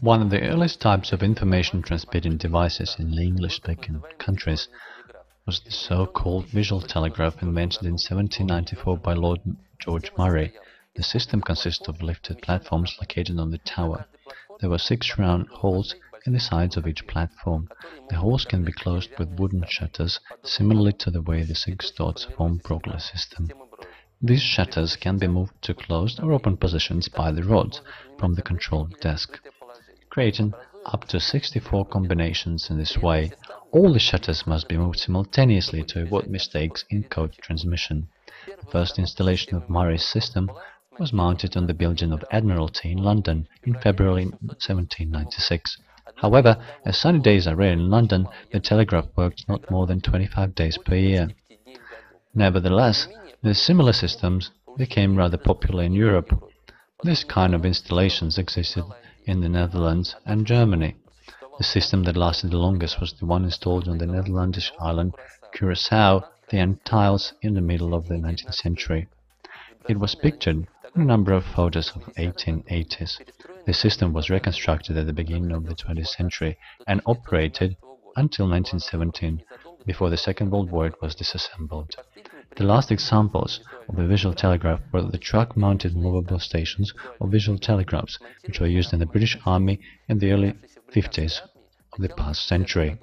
One of the earliest types of information transmitting devices in the English-speaking countries was the so-called visual telegraph invented in 1794 by Lord George Murray. The system consists of lifted platforms located on the tower. There were six round holes in the sides of each platform. The holes can be closed with wooden shutters, similarly to the way the six dots form Broglie system. These shutters can be moved to closed or open positions by the rods from the control desk, creating up to 64 combinations in this way. All the shutters must be moved simultaneously to avoid mistakes in code transmission. The first installation of Murray's system was mounted on the building of Admiralty in London in February 1796. However, as sunny days are rare in London, the telegraph worked not more than 25 days per year. Nevertheless, the similar systems became rather popular in Europe. This kind of installations existed in the Netherlands and Germany. The system that lasted the longest was the one installed on the Netherlandish island Curaçao, the Antilles, in the middle of the 19th century. It was pictured in a number of photos of 1880s. The system was reconstructed at the beginning of the 20th century and operated until 1917, before the Second World War it was disassembled. The last examples of the visual telegraph were the truck-mounted movable stations or visual telegraphs, which were used in the British Army in the early 50s of the past century.